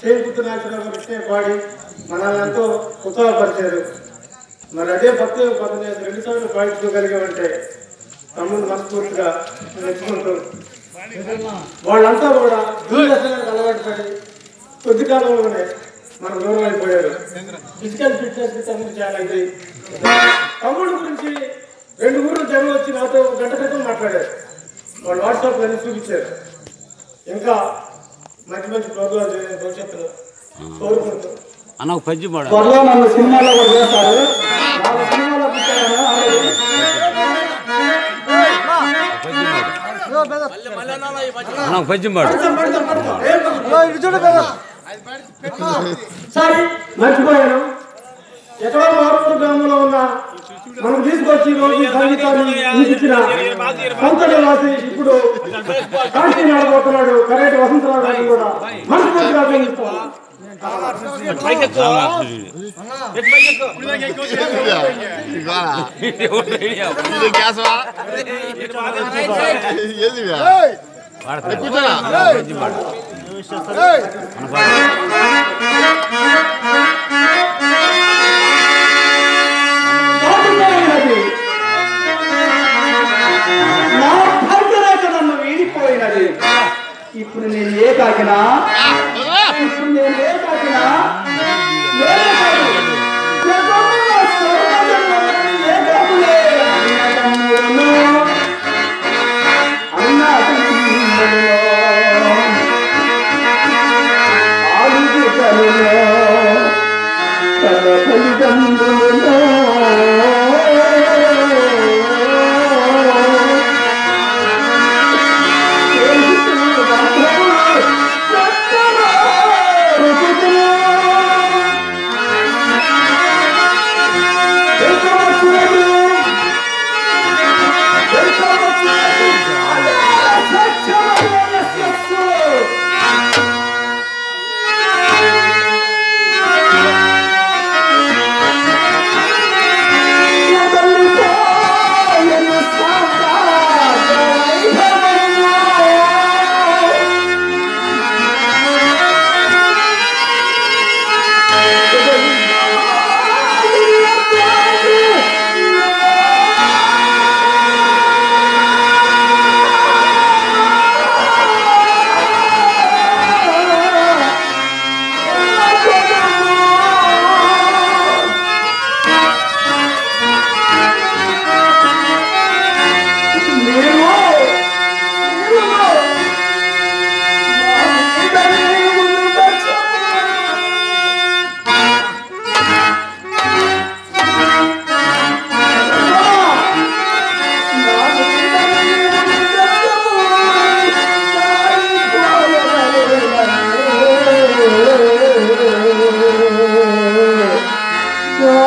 చేకూర్తి నాయకురావు విషయం పాడి మనల్ని ఎంతో ఉత్సాహపరిచారు మరి అదే భక్తి పదహైదు రెండు సార్లు పాటించగలిగామంటే తమ్ముడు మనస్ఫూర్తిగా మెచ్చుకుంటూ వాళ్ళంతా కూడా దూరదర్శనానికి అలవాటు పడి కొద్ది కాలంలోనే మన దూరం అయిపోయారు. ఫిజికల్ ఫిట్నెస్ తమ్ముడు చాలా ఇది. తమ్ముడు గురించి రెండు ఊర్లు జనం వచ్చి నాతో గంట క్రితం మాట్లాడారు. వాళ్ళు వాట్సాప్ అని చూపించారు. ఇంకా మంచి మంచి ప్రోగ్రామ్ చేయాలని భవిష్యత్తులో కోరుకుంటూ. అన్న ఒక పద్యం పాడు. త్వరలో నన్ను సినిమాలో కూడా చేస్తారు. సినిమాలో అన్న ఒక పద్యం పాడు. సారీ మర్చిపోయాను. ఎక్కడో గ్రామంలో ఉన్న మనం తీసుకొచ్చి ఈ రోజు ఈ సంగీతాన్ని ఇచ్చిన సొంత నివాసి ఇప్పుడు కాంతి ఆడబోతున్నాడు కరేటి వసంతరావు గారిని కూడా మనస్ఫూర్తిగా అభినందిస్తున్నాను ఇది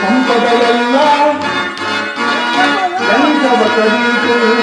ಸಂಪದಲೆಲ್ಲ ಸಂಪದ ಕಲಿತು